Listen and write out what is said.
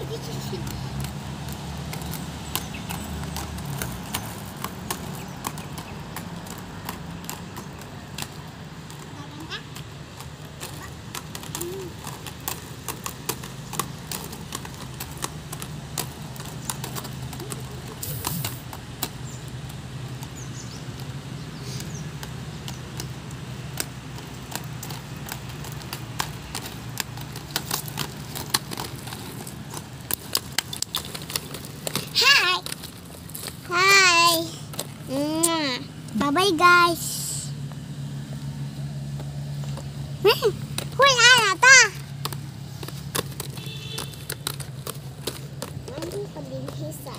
Ой, иди, иди. Bye-bye, guys. Hmm. Huy, ana ah, ta. Mandi pabihisa.